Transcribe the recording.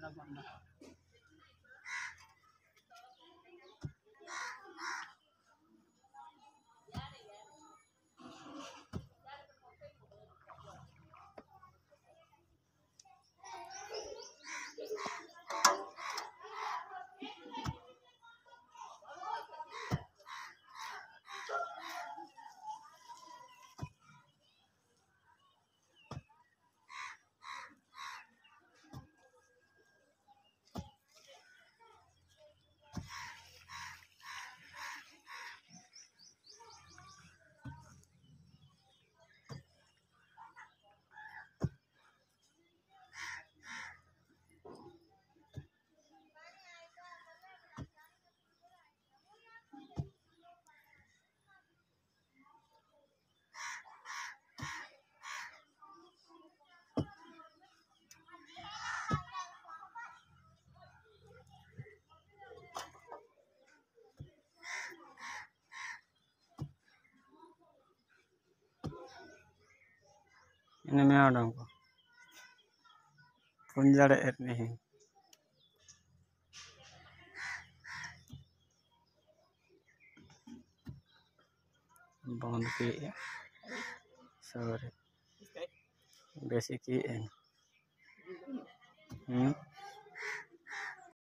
Araguamá इनमें आडम को इतने नहीं बंद के सॉरी। बेसिक की